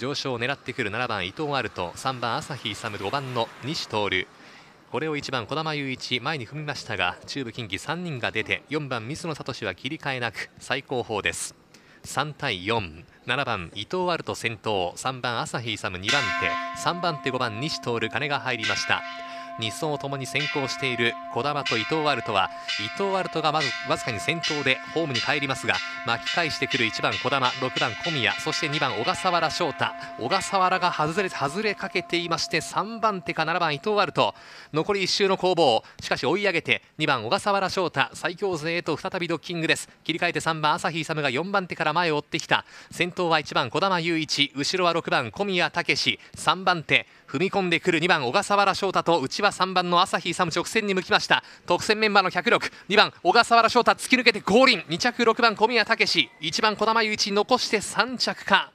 上昇を狙ってくる7番伊藤アルト3番朝日勇5番の西徹。これを1番児玉雄一前に踏みましたが中部近畿3人が出て4番水野聡は切り替えなく最高峰です。3対47番伊藤アルト先頭。3番朝日勇2番手。3番手5番西徹。金が入りました。2走ともに先行している児玉と伊藤アルトは伊藤アルトがまずわずかに先頭でホームに帰りますが巻き返してくる1番児玉6番小宮そして2番小笠原翔太。小笠原が外れ外れかけていまして3番手か7番伊藤アルト残り1周の攻防。しかし追い上げて2番小笠原翔太。最強勢へと再びドッキングです。切り替えて3番朝日勇が4番手から前を追ってきた。先頭は1番児玉雄一。後ろは6番小宮武3番手踏み込んでくる2番小笠原翔太と内は3番の朝日勇直線に向きました。特選メンバーの1062番小笠原翔太。突き抜けて合輪2着6番小宮武。1番児玉雄一。残して3着か。